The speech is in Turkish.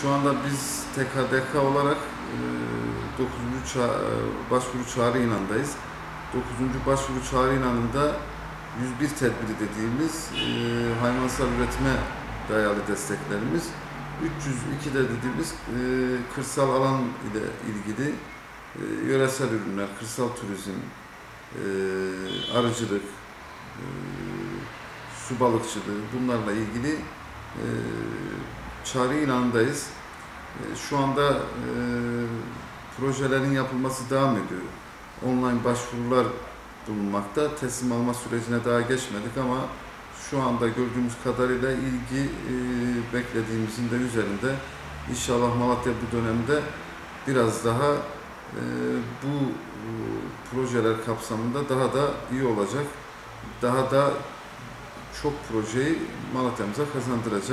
şu anda biz TKDK olarak e, 9. Ça e, başvuru çağrı inandayız. 9. başvuru çağrı inanında 101 tedbiri dediğimiz e, hayvansal üretime dayalı desteklerimiz 302 de dediğimiz e, kırsal alan ile ilgili e, yöresel ürünler, kırsal turizm, e, arıcılık, e, su balıkçılığı bunlarla ilgili e, çağrı ilanındayız. E, şu anda e, projelerin yapılması devam ediyor. Online başvurular bulunmakta. Teslim alma sürecine daha geçmedik ama şu anda gördüğümüz kadarıyla ilgi e, beklediğimizin de üzerinde. İnşallah Malatya bu dönemde biraz daha e, bu e, projeler kapsamında daha da iyi olacak. Daha da çok projeyi Malatya'mıza kazandıracağız.